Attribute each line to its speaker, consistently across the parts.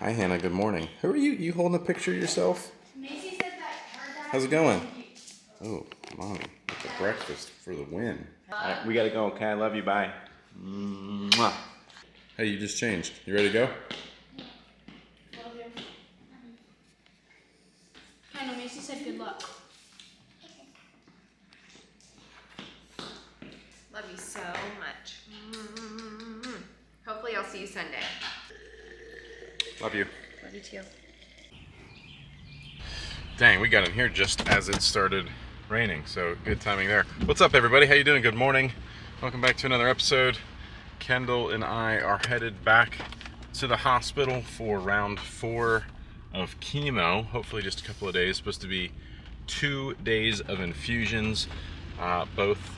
Speaker 1: Hi, Hannah. Good morning. Who are you? You holding a picture of yourself?
Speaker 2: Macy said that her dad.
Speaker 1: How's it going? Oh, mommy, it's a breakfast for the win.
Speaker 3: All right, we gotta go. Okay, I love you. Bye. Mwah.
Speaker 1: Hey, you just changed. You ready to go?
Speaker 2: Love you. I know Macy said good luck.
Speaker 4: Love you so much. Mm-hmm. Hopefully, I'll see you Sunday.
Speaker 1: Love you.
Speaker 4: Love you too.
Speaker 1: Dang, we got in here just as it started raining, so good timing there. What's up, everybody? How you doing? Good morning. Welcome back to another episode. Kendall and I are headed back to the hospital for round four of chemo. Hopefully, just a couple of days. Supposed to be two days of infusions. Uh, both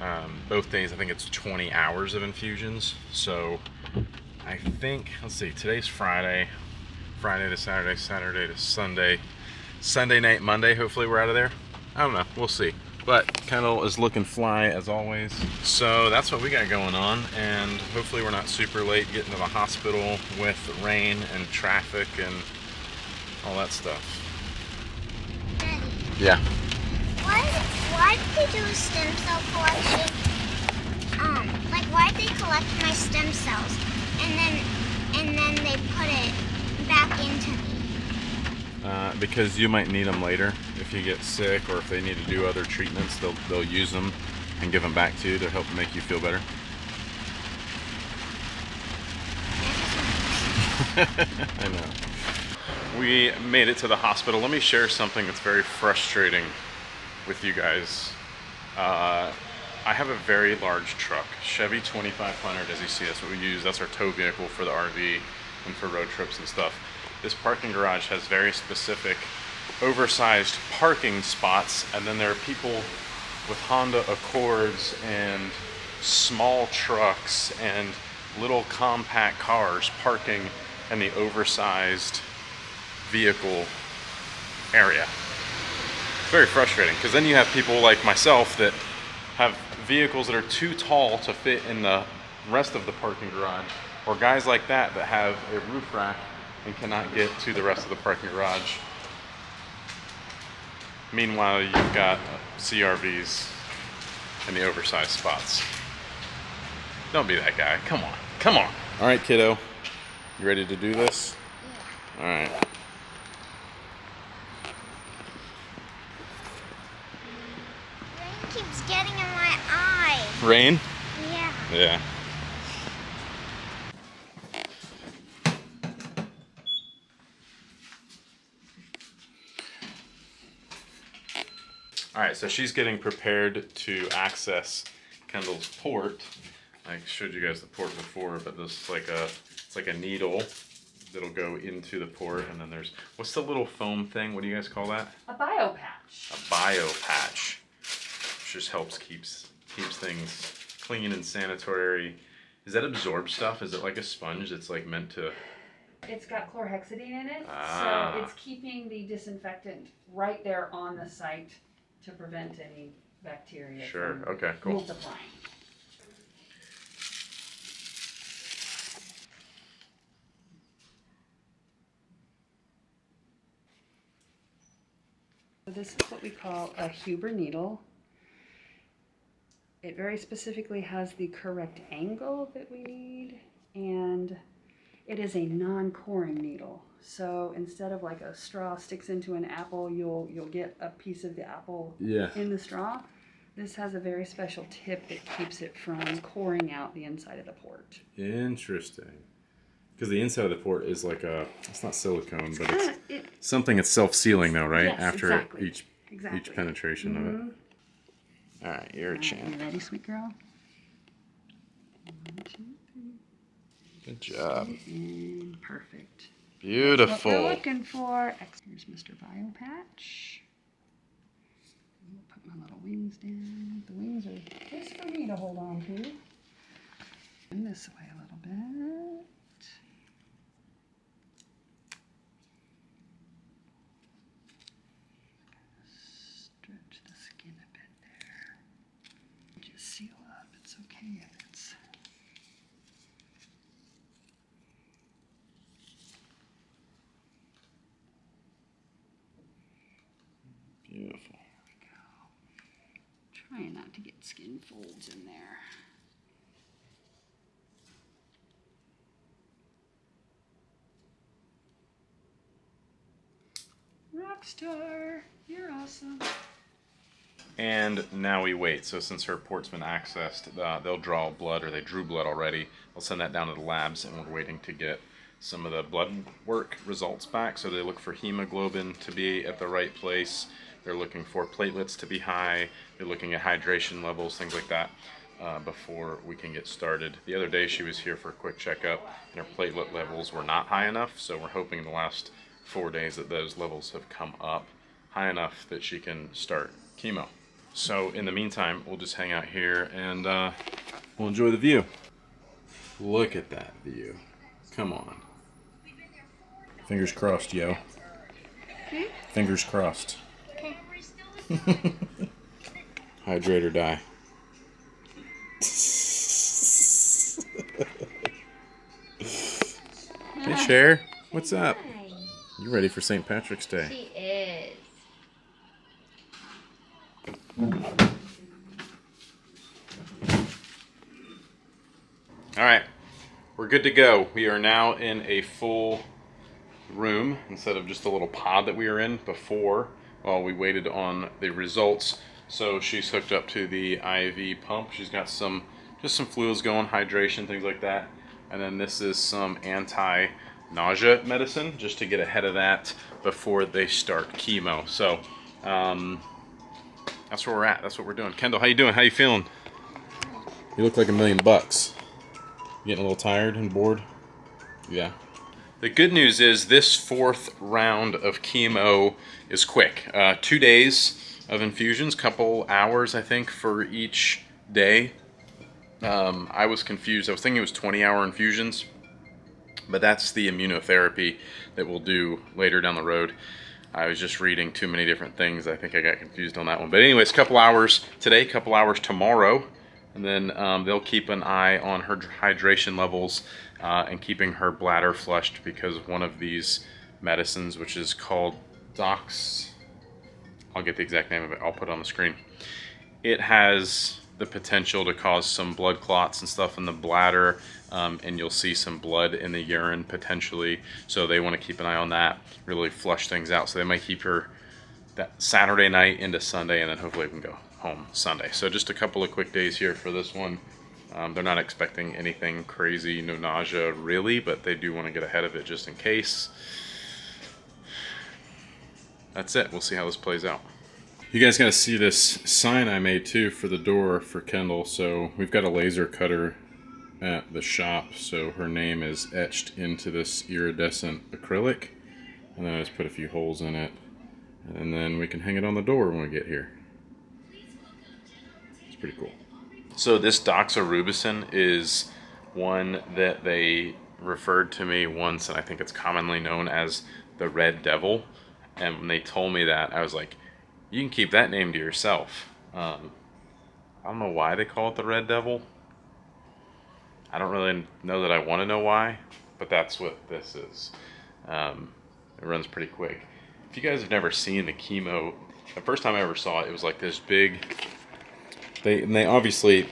Speaker 1: um, both days, I think it's 20 hours of infusions. So I think let's see. Today's Friday. Friday to Saturday, Saturday to Sunday. Sunday night, Monday, hopefully we're out of there. I don't know, we'll see. But Kendall is looking fly as always. So that's what we got going on, and hopefully we're not super late getting to the hospital with rain and traffic and all that stuff.
Speaker 5: Daddy,
Speaker 1: Yeah.
Speaker 5: why, why did they do a stem cell collection? Um, like why did they collect my stem cells and then and then they put it back into me?
Speaker 1: Uh, because you might need them later if you get sick or if they need to do other treatments, they'll, they'll use them and give them back to you to help make you feel better. I know. We made it to the hospital. Let me share something that's very frustrating with you guys. Uh, I have a very large truck, Chevy 2500, as you see. That's what we use. That's our tow vehicle for the RV and for road trips and stuff. This parking garage has very specific, oversized parking spots, and then there are people with Honda Accords and small trucks and little compact cars parking in the oversized vehicle area. It's very frustrating because then you have people like myself that have vehicles that are too tall to fit in the rest of the parking garage, or guys like that that have a roof rack and cannot get to the rest of the parking garage. Meanwhile, you've got CRVs in the oversized spots. Don't be that guy. Come on. Come on. All right, kiddo. You ready to do this? All right.
Speaker 5: Rain keeps getting in my eye.
Speaker 1: Rain?
Speaker 5: Yeah.
Speaker 1: Yeah. All right, so she's getting prepared to access Kendall's port. I showed you guys the port before, but this is like a it's like a needle that'll go into the port, and then there's what's the little foam thing? What do you guys call that?
Speaker 4: A bio patch.
Speaker 1: a bio patch which just helps keeps keeps things clean and sanitary is that absorb stuff is it like a sponge that's like meant to
Speaker 6: It's got chlorhexidine in it,
Speaker 1: Ah.
Speaker 6: so it's keeping the disinfectant right there on the site to prevent any bacteria
Speaker 1: sure
Speaker 6: from
Speaker 1: okay cool
Speaker 6: multiplying. So this is what we call a Huber needle. It very specifically has the correct angle that we need, and it is a non-coring needle. So instead of like a straw sticks into an apple, you'll you'll get a piece of the apple
Speaker 1: yeah
Speaker 6: in the straw. This has a very special tip that keeps it from coring out the inside of the port.
Speaker 1: interesting because the inside of the port is like a it's not silicone but it's
Speaker 6: Kinda- it-
Speaker 1: something that's self-sealing though right
Speaker 6: Yes,
Speaker 1: after
Speaker 6: exactly.
Speaker 1: each
Speaker 6: Exactly.
Speaker 1: each penetration of
Speaker 6: Mhm.
Speaker 1: it all right you're a champ
Speaker 6: You ready, sweet girl?
Speaker 1: Good job
Speaker 6: And perfect. What
Speaker 1: beautiful
Speaker 6: we're looking for. Here's Mr. Bio Patch. I'm gonna put my little wings down. The wings are just for me to hold on to. And this way a little bit. Stretch the skin a bit there. Just seal up. It's okay if it's Trying not to get skin folds in there. Rockstar, you're awesome.
Speaker 1: And now we wait. So since her port's been accessed, uh, they'll draw blood, or they drew blood already. They'll send that down to the labs, and we're waiting to get some of the blood work results back. So they look for hemoglobin to be at the right place. They're looking for platelets to be high. They're looking at hydration levels, things like that, uh, before we can get started. The other day she was here for a quick checkup, and her platelet levels were not high enough. So we're hoping in the last four days that those levels have come up high enough that she can start chemo. So in the meantime, we'll just hang out here and uh, we'll enjoy the view. Look at that view. Come on. Fingers crossed, yo. Fingers crossed. Hydrate or die. hey, Cher. What's up? You ready for St. Patrick's Day?
Speaker 4: She is.
Speaker 1: All right, we're good to go. We are now in a full room instead of just a little pod that we were in before while we waited on the results. So she's hooked up to the IV pump. She's got some, just some fluids going, hydration, things like that. And then this is some anti-nausea medicine just to get ahead of that before they start chemo. So um, that's where we're at. That's what we're doing. Kendall, how you doing? How you feeling? You look like a million bucks. Getting a little tired and bored? Yeah. The good news is this fourth round of chemo is quick. Uh, two days of infusions, couple hours, I think, for each day. Um, I was confused. I was thinking it was 20 hour infusions, but that's the immunotherapy that we'll do later down the road. I was just reading too many different things. I think I got confused on that one. But anyways, couple hours today, couple hours tomorrow and then um, they'll keep an eye on her hydration levels uh, and keeping her bladder flushed because one of these medicines, which is called Dox, I'll get the exact name of it, I'll put it on the screen. It has the potential to cause some blood clots and stuff in the bladder, um, and you'll see some blood in the urine potentially. So they want to keep an eye on that, really flush things out. So they might keep her that Saturday night into Sunday, and then hopefully we can go home Sunday. So just a couple of quick days here for this one. Um, they're not expecting anything crazy, no nausea really, but they do want to get ahead of it just in case. That's it. We'll see how this plays out. You guys got to see this sign I made too for the door for Kendall. So we've got a laser cutter at the shop, so her name is etched into this iridescent acrylic. And then I just put a few holes in it. And then we can hang it on the door when we get here. Pretty cool. So this doxorubicin is one that they referred to me once, and I think it's commonly known as the Red Devil. And when they told me that, I was like, you can keep that name to yourself. Um, I don't know why they call it the Red Devil. I don't really know that I want to know why, but that's what this is. Um, it runs pretty quick. If you guys have never seen the chemo, the first time I ever saw it, it was like this big. They and they obviously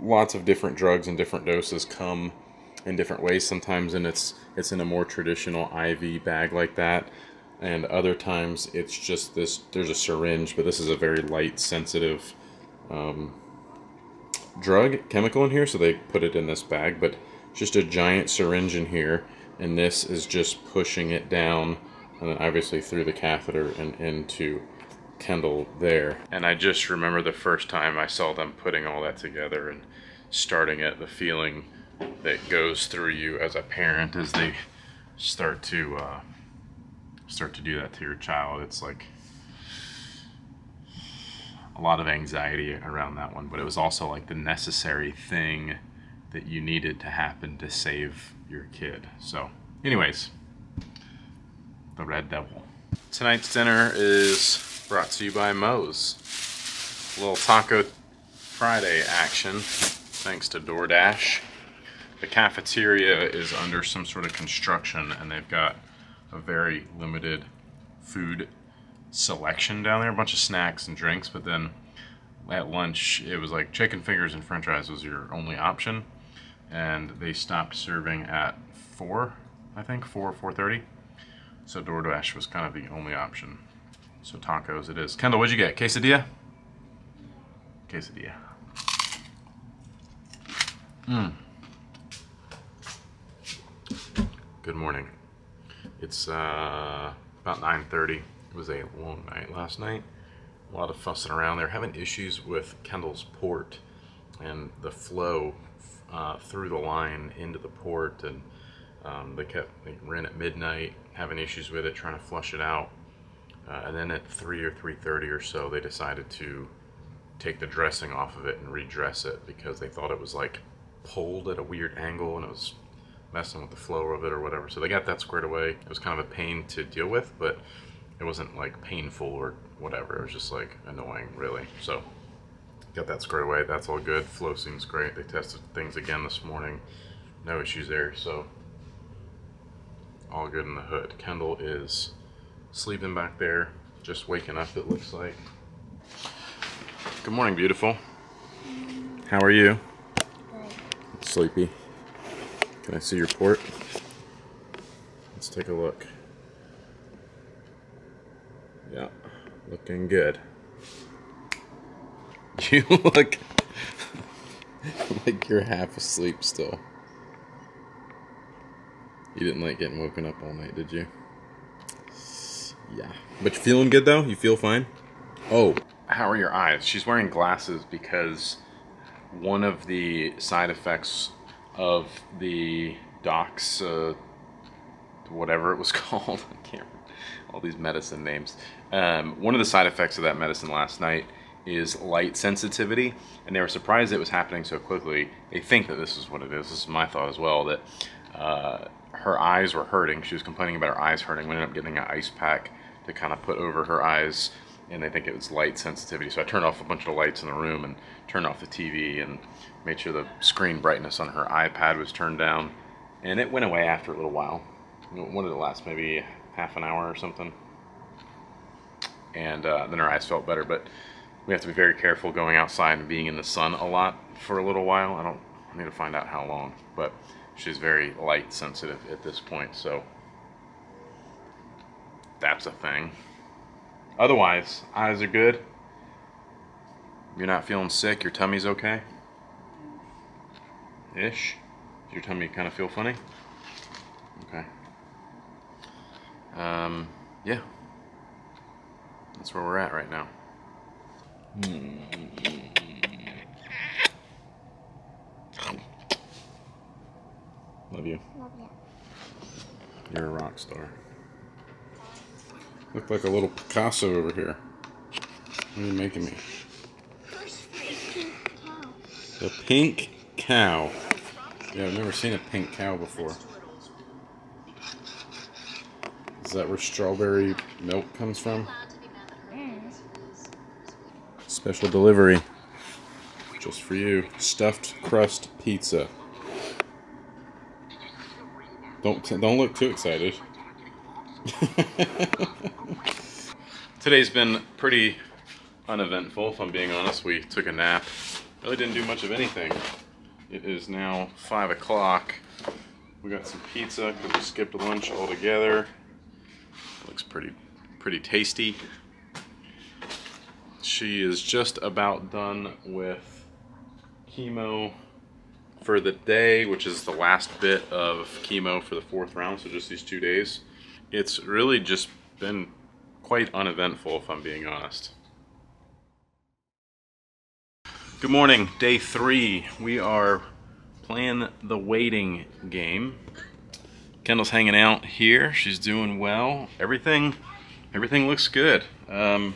Speaker 1: lots of different drugs and different doses come in different ways. Sometimes and it's it's in a more traditional IV bag like that, and other times it's just this. There's a syringe, but this is a very light, sensitive um, drug chemical in here, so they put it in this bag. But just a giant syringe in here, and this is just pushing it down, and then obviously through the catheter and into Kendall there. And I just remember the first time I saw them putting all that together and starting it, the feeling that goes through you as a parent as they start to uh, start to do that to your child. It's like a lot of anxiety around that one, but it was also like the necessary thing that you needed to happen to save your kid. So, anyways, the Red Devil. Tonight's dinner is brought to you by Moe's. Little Taco Friday action, thanks to DoorDash. The cafeteria is under some sort of construction, and they've got a very limited food selection down there, a bunch of snacks and drinks, but then at lunch, it was like chicken fingers and french fries was your only option. And they stopped serving at 4, I think, 4, 4.30. So DoorDash was kind of the only option. So tacos it is. Kendall, what'd you get? Quesadilla? Quesadilla. Mmm. Good morning. It's uh, about 9.30. It was a long night last night. A lot of fussing around. They're having issues with Kendall's port and the flow uh, through the line into the port. And um, they kept, they ran at midnight, having issues with it, trying to flush it out. Uh, and then at 3 or 3.30 or so, they decided to take the dressing off of it and redress it because they thought it was like pulled at a weird angle and it was messing with the flow of it or whatever. So they got that squared away. It was kind of a pain to deal with, but it wasn't like painful or whatever. It was just like annoying, really. So got that squared away. That's all good. Flow seems great. They tested things again this morning. No issues there. So all good in the hood. Kendall is sleeping back there, just waking up, it looks like. Good morning, beautiful. How are you? Sleepy. Can I see your port? Let's take a look. Yeah, looking good. You look like you're half asleep still. You didn't like getting woken up all night, did you? Yeah. But you feeling good though? You feel fine? Oh. How are your eyes? She's wearing glasses because one of the side effects of the Dox, uh, whatever it was called, I can't remember all these medicine names. Um, one of the side effects of that medicine last night is light sensitivity, and they were surprised it was happening so quickly. They think that this is what it is. This is my thought as well, that uh, her eyes were hurting. She was complaining about her eyes hurting. We ended up getting an ice pack to kind of put over her eyes and they think it was light sensitivity. So I turned off a bunch of lights in the room and turned off the TV and made sure the screen brightness on her iPad was turned down. And it went away after a little while. What did it last? Maybe half an hour or something. And uh, then her eyes felt better. But we have to be very careful going outside and being in the sun a lot for a little while. I don't I need to find out how long. But she's very light sensitive at this point. So that's a thing. Otherwise, eyes are good. You're not feeling sick. Your tummy's okay. Ish. Does your tummy kind of feel funny? Okay. Um, yeah. That's where we're at right now. Love you.
Speaker 5: Love you.
Speaker 1: You're a rock star. Look like a little Picasso over here. What are you making me? The pink cow. Yeah, I've never seen a pink cow before. Is that where strawberry milk comes from? Special delivery. Just for you. Stuffed crust pizza. Don't don't look too excited. Today's been pretty uneventful, if I'm being honest. We took a nap. Really didn't do much of anything. It is now 5 o'clock. We got some pizza because we skipped lunch altogether. Looks pretty, pretty tasty. She is just about done with chemo for the day, which is the last bit of chemo for the fourth round, so just these two days. It's really just been quite uneventful, if I'm being honest. Good morning, day three. We are playing the waiting game. Kendall's hanging out here. She's doing well. Everything, everything looks good. Um,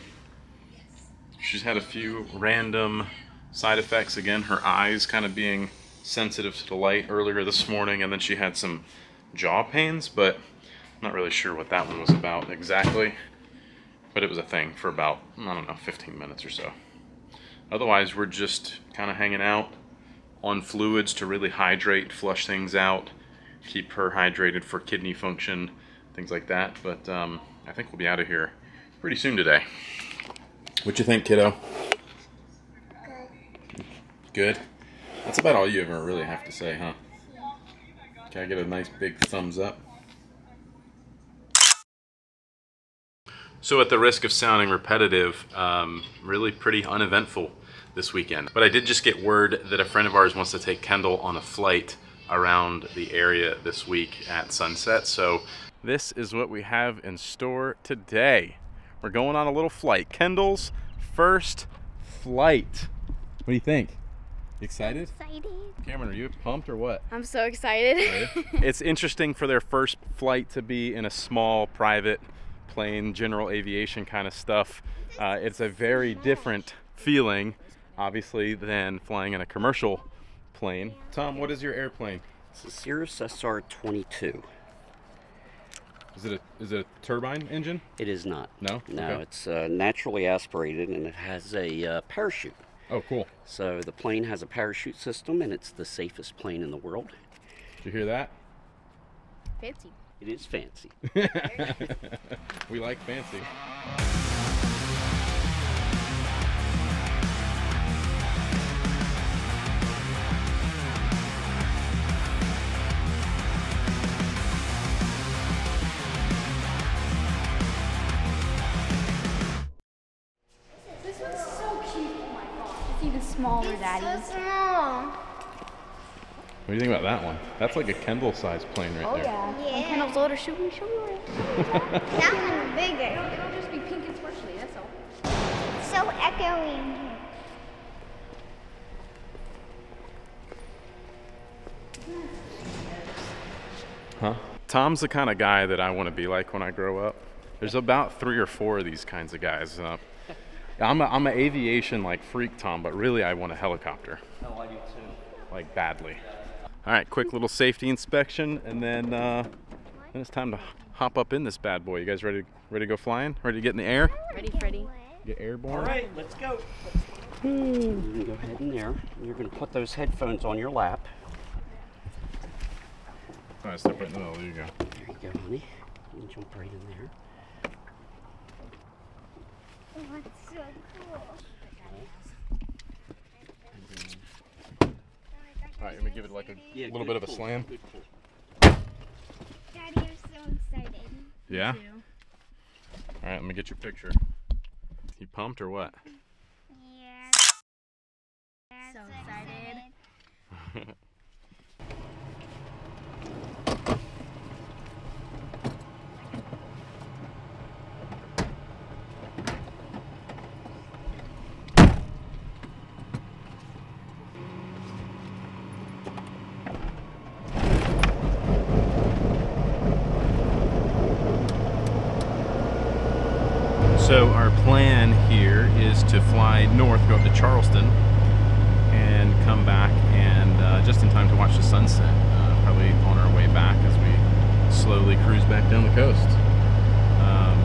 Speaker 1: she's had a few random side effects. Again, her eyes kind of being sensitive to the light earlier this morning, and then she had some jaw pains, but I'm not really sure what that one was about exactly. But it was a thing for about, I don't know, 15 minutes or so. Otherwise, we're just kind of hanging out on fluids to really hydrate, flush things out, keep her hydrated for kidney function, things like that. But um, I think we'll be out of here pretty soon today. What you think, kiddo? Good. That's about all you ever really have to say, huh? Can I get a nice big thumbs up? So, at the risk of sounding repetitive, um, really pretty uneventful this weekend. But I did just get word that a friend of ours wants to take Kendall on a flight around the area this week at sunset. So, this is what we have in store today. We're going on a little flight. Kendall's first flight. What do you think? Excited?
Speaker 5: Excited.
Speaker 1: Cameron, are you pumped or what?
Speaker 2: I'm so excited.
Speaker 1: it's interesting for their first flight to be in a small private plane, general aviation kind of stuff. Uh, it's a very different feeling, obviously, than flying in a commercial plane. Tom, what is your airplane?
Speaker 7: It's a Cirrus SR-22.
Speaker 1: Is it a is it a turbine engine?
Speaker 7: It is not.
Speaker 1: No?
Speaker 7: No,
Speaker 1: Okay.
Speaker 7: it's uh, naturally aspirated and it has a uh, parachute.
Speaker 1: Oh, cool.
Speaker 7: So the plane has a parachute system and it's the safest plane in the world.
Speaker 1: Did you hear that?
Speaker 2: Fancy.
Speaker 7: It is fancy.
Speaker 1: we like fancy.
Speaker 2: Daddy.
Speaker 5: So small.
Speaker 1: What do you think about that one? That's like a Kendall sized plane right
Speaker 2: Oh
Speaker 1: there.
Speaker 2: yeah.
Speaker 5: Yeah.
Speaker 2: When Kendall's older, she'll be she'll
Speaker 5: That one's bigger.
Speaker 2: It'll just be pink and sparkly. That's all.
Speaker 5: So echoing.
Speaker 1: Huh? Tom's the kind of guy that I want to be like when I grow up. There's about three or four of these kinds of guys. Uh, I'm a, I'm an aviation like freak, Tom, but really I want a helicopter,
Speaker 7: Oh, I do too.
Speaker 1: like badly. All right, quick little safety inspection, and then uh, then it's time to hop up in this bad boy. You guys ready? Ready to go flying? Ready to get in the air?
Speaker 2: Ready, Freddy?
Speaker 1: Get airborne?
Speaker 7: All right, let's go. You can go ahead in there. You're going to put those headphones on your lap.
Speaker 1: All right, step right in the middle. There you go.
Speaker 7: There you go, honey. You can jump right in there.
Speaker 5: What's so cool?
Speaker 1: All right, let me give it like a
Speaker 7: Yeah,
Speaker 1: little
Speaker 7: good
Speaker 1: bit of a
Speaker 7: pull,
Speaker 1: slam.
Speaker 5: Daddy, I'm so excited.
Speaker 1: Yeah. All right, let me get your picture. You pumped or what?
Speaker 5: Yeah.
Speaker 2: So excited.
Speaker 1: So our plan here is to fly north, go up to Charleston, and come back, and uh, just in time to watch the sunset. Uh, probably on our way back as we slowly cruise back down the coast. Um,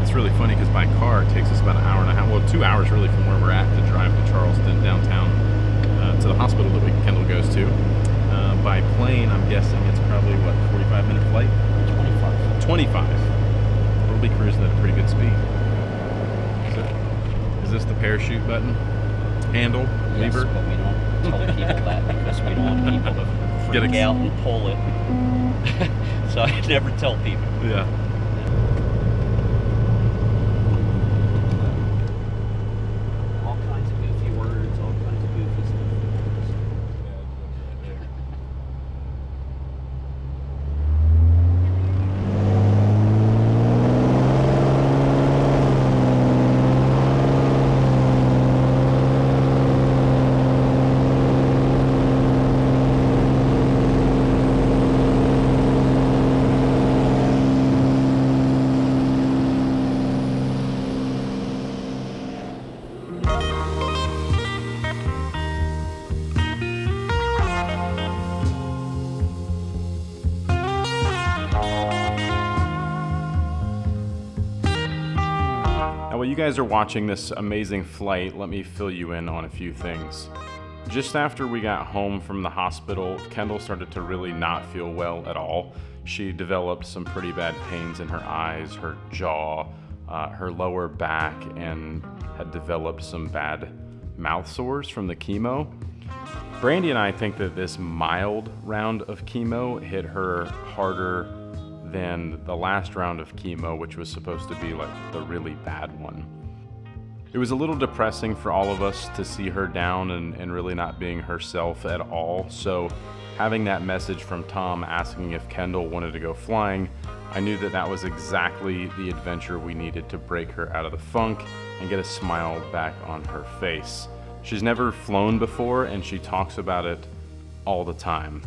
Speaker 1: it's really funny because by car it takes us about an hour and a half, well, two hours really from where we're at to drive to Charleston downtown uh, to the hospital that we, Kendall goes to. Uh, by plane, I'm guessing it's probably what 45 minute flight.
Speaker 7: 25.
Speaker 1: 25. We'll be cruising at a pretty good speed. Is, it, is this the parachute button? Handle?
Speaker 7: Yes,
Speaker 1: Lever?
Speaker 7: but we don't tell people that because we don't want people to
Speaker 1: Get
Speaker 7: freak
Speaker 1: ex-
Speaker 7: out and pull it. so I never tell people.
Speaker 1: Yeah. Guys are watching this amazing flight, let me fill you in on a few things. Just after we got home from the hospital, Kendall started to really not feel well at all. She developed some pretty bad pains in her eyes, her jaw, uh, her lower back, and had developed some bad mouth sores from the chemo. Brandy and I think that this mild round of chemo hit her harder than the last round of chemo, which was supposed to be like the really bad one. It was a little depressing for all of us to see her down and, and really not being herself at all. So, having that message from Tom asking if Kendall wanted to go flying, I knew that that was exactly the adventure we needed to break her out of the funk and get a smile back on her face. She's never flown before and she talks about it all the time.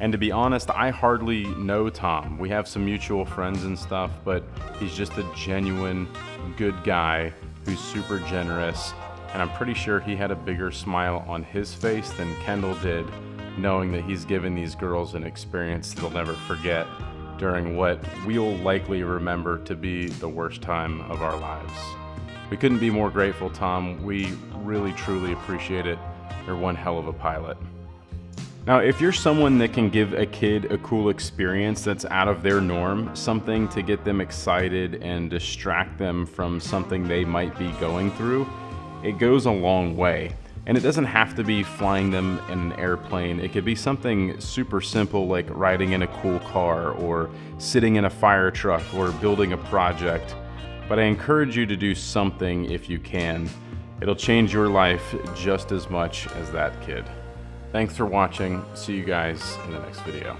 Speaker 1: And to be honest, I hardly know Tom. We have some mutual friends and stuff, but he's just a genuine good guy who's super generous. And I'm pretty sure he had a bigger smile on his face than Kendall did, knowing that he's given these girls an experience they'll never forget during what we'll likely remember to be the worst time of our lives. We couldn't be more grateful, Tom. We really, truly appreciate it. You're one hell of a pilot. Now, if you're someone that can give a kid a cool experience that's out of their norm, something to get them excited and distract them from something they might be going through, it goes a long way. And it doesn't have to be flying them in an airplane. It could be something super simple like riding in a cool car or sitting in a fire truck or building a project. But I encourage you to do something if you can. It'll change your life just as much as that kid. Thanks for watching. See you guys in the next video.